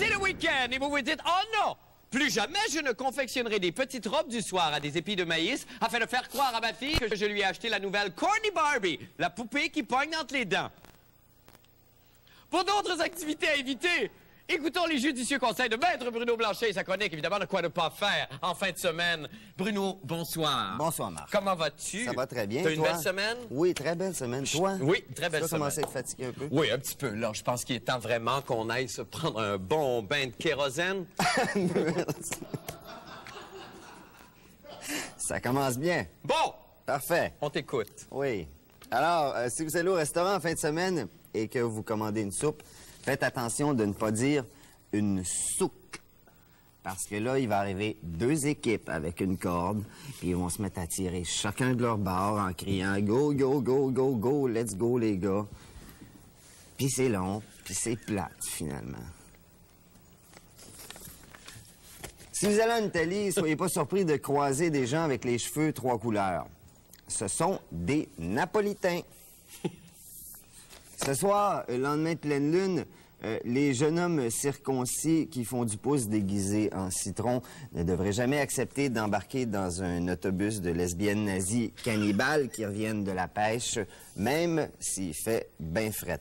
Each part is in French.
C'est le week-end et vous vous dites, oh non! Plus jamais je ne confectionnerai des petites robes du soir à des épis de maïs afin de faire croire à ma fille que je lui ai acheté la nouvelle Corny Barbie, la poupée qui poigne entre les dents. Pour d'autres activités à éviter, écoutons les judicieux conseils de Maître Bruno Blanchet et sa chronique, évidemment, de quoi ne pas faire en fin de semaine. Bruno, bonsoir. Bonsoir, Marc. Comment vas-tu? Ça va très bien. T'as une toi? belle semaine? Oui, très belle semaine. Toi? Oui, très belle Tu semaine. commences à être fatigué un peu? Oui, un petit peu. Là, je pense qu'il est temps vraiment qu'on aille se prendre un bon bain de kérosène. Ça commence bien. Bon, Parfait. on t'écoute. Oui. Alors, euh, si vous allez au restaurant en fin de semaine et que vous commandez une soupe, faites attention de ne pas dire une soupe. Parce que là, il va arriver deux équipes avec une corde, puis ils vont se mettre à tirer chacun de leur bord en criant Go, go, go, go, go, let's go, les gars. Puis c'est long, puis c'est plate, finalement. Si vous allez en Italie, soyez pas surpris de croiser des gens avec les cheveux trois couleurs. Ce sont des Napolitains. Ce soir, le lendemain de pleine lune, euh, les jeunes hommes circoncis qui font du pouce déguisé en citron ne devraient jamais accepter d'embarquer dans un autobus de lesbiennes nazies cannibales qui reviennent de la pêche, même s'il fait bien fret.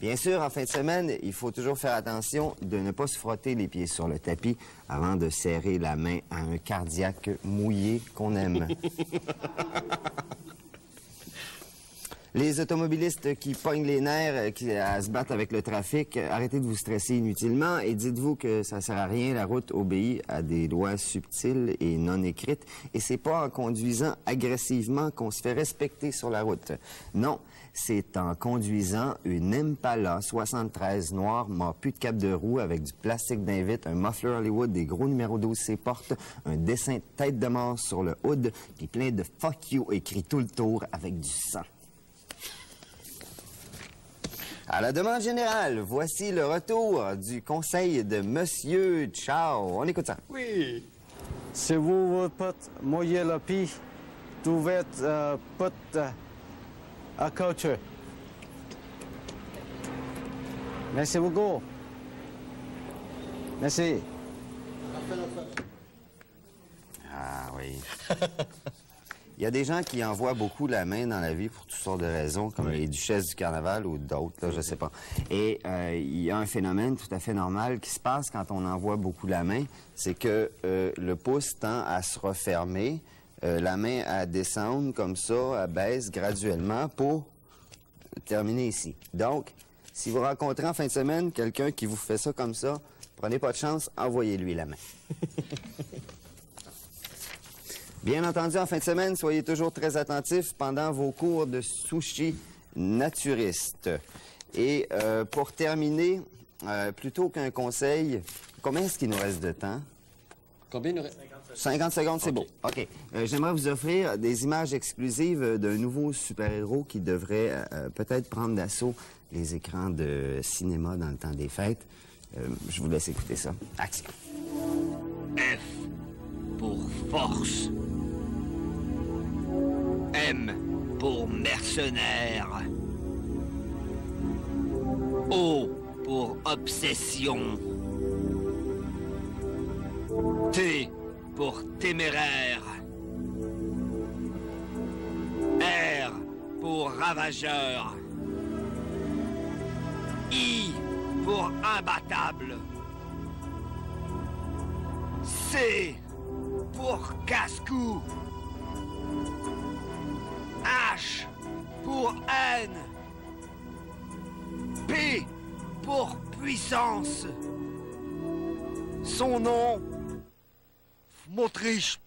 Bien sûr, en fin de semaine, il faut toujours faire attention de ne pas se frotter les pieds sur le tapis avant de serrer la main à un cardiaque mouillé qu'on aime. Les automobilistes qui pognent les nerfs, euh, qui à se battre avec le trafic, euh, arrêtez de vous stresser inutilement et dites-vous que ça sert à rien. La route obéit à des lois subtiles et non écrites. Et c'est pas en conduisant agressivement qu'on se fait respecter sur la route. Non, c'est en conduisant une Impala 73 noire, mort plus de cap de roue avec du plastique d'invite, un muffler Hollywood, des gros numéros 12 ses portes, un dessin de tête de mort sur le hood, puis plein de fuck you écrit tout le tour avec du sang. À la demande générale, voici le retour du conseil de Monsieur Ciao. On écoute ça. Oui. Si vous voulez pas mouiller le pied, vous devez euh, pas euh, à. Merci beaucoup. Merci. Ah oui. Il y a des gens qui envoient beaucoup la main dans la vie pour toutes sortes de raisons, comme les duchesses du carnaval ou d'autres, je sais pas. Et euh, il y a un phénomène tout à fait normal qui se passe quand on envoie beaucoup la main, c'est que euh, le pouce tend à se refermer, euh, la main à descendre comme ça, à baisse graduellement pour terminer ici. Donc, si vous rencontrez en fin de semaine quelqu'un qui vous fait ça comme ça, prenez pas de chance, envoyez-lui la main. Bien entendu, en fin de semaine, soyez toujours très attentifs pendant vos cours de sushi naturiste. Et euh, pour terminer, euh, plutôt qu'un conseil, combien est-ce qu'il nous reste de temps? Combien il nous reste? 50 secondes, c'est beau. OK. Euh, J'aimerais vous offrir des images exclusives d'un nouveau super-héros qui devrait peut-être prendre d'assaut les écrans de cinéma dans le temps des fêtes. Euh, je vous laisse écouter ça. Action. F pour force. M pour mercenaire. O pour obsession. T pour téméraire. R pour ravageur. I pour imbattable. C pour casse-cou. H pour haine. P pour puissance. Son nom, Motriche.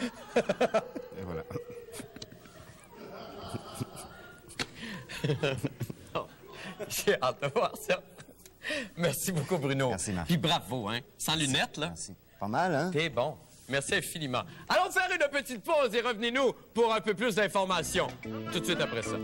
Et voilà. J'ai hâte de voir ça. Merci beaucoup, Bruno. Merci, Marc. Puis bravo, hein. Sans lunettes, là. Merci. Pas mal, hein? T'es bon. Merci infiniment. Allons faire une petite pause et revenez-nous pour un peu plus d'informations tout de suite après ça.